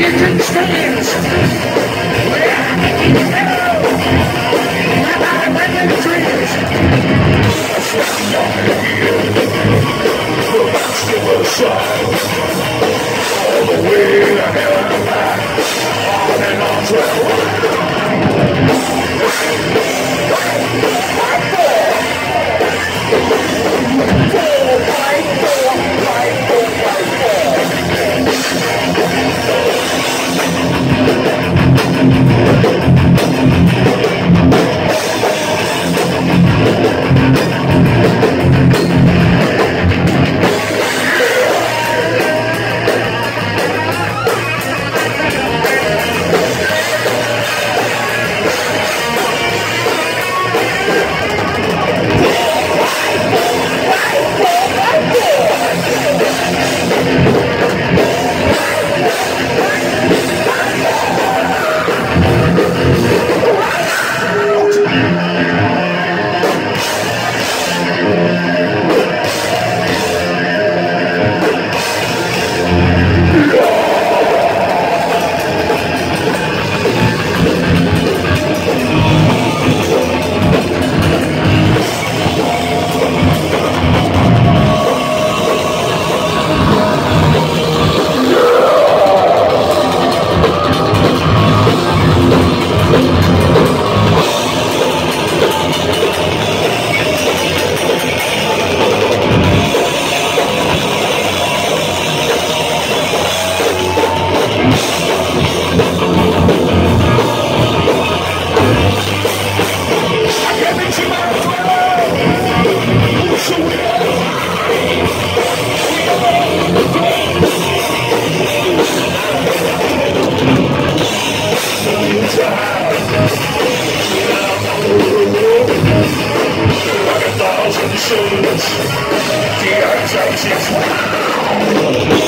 engine stands! All the way sins. The as